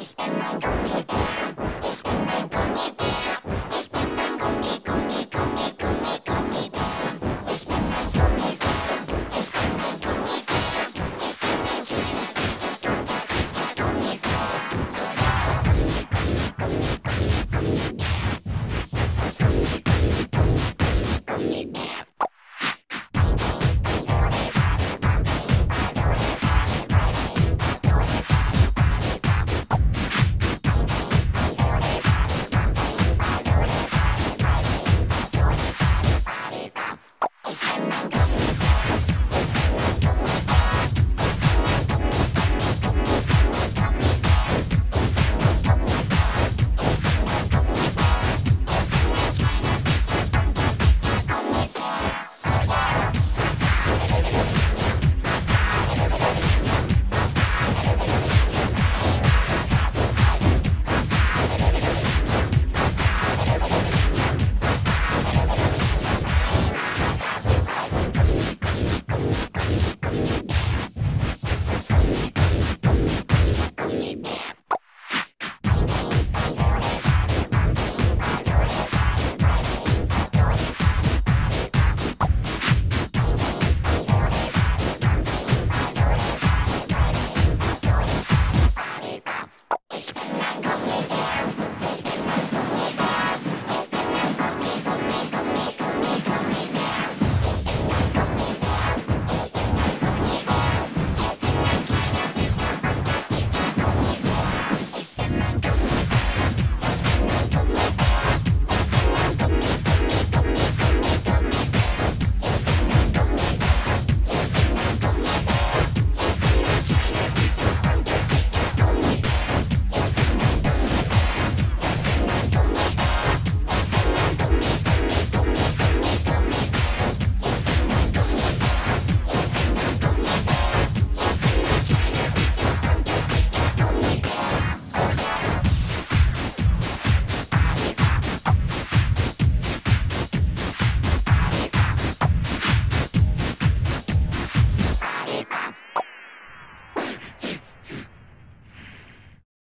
Ich bin mein Gott,